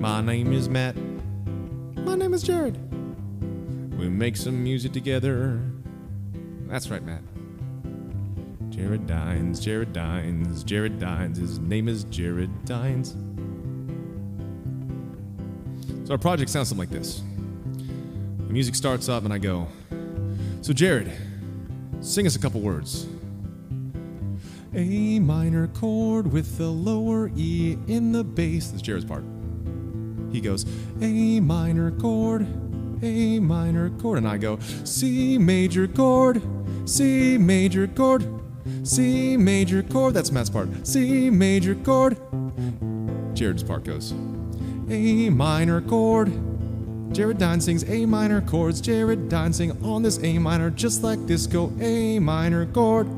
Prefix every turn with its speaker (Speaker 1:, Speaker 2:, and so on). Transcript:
Speaker 1: My name is Matt. My name is Jared. We make some music together. That's right, Matt. Jared Dines, Jared Dines, Jared Dines. His name is Jared Dines. So our project sounds something like this. The music starts up and I go, So Jared, sing us a couple words. A minor chord with the lower E in the bass. That's Jared's part. He goes, A minor chord, A minor chord. And I go, C major chord, C major chord, C major chord. That's Matt's part. C major chord. Jared's part goes, A minor chord. Jared Dine sings A minor chords. Jared Dine sing on this A minor, just like this. Go A minor chord.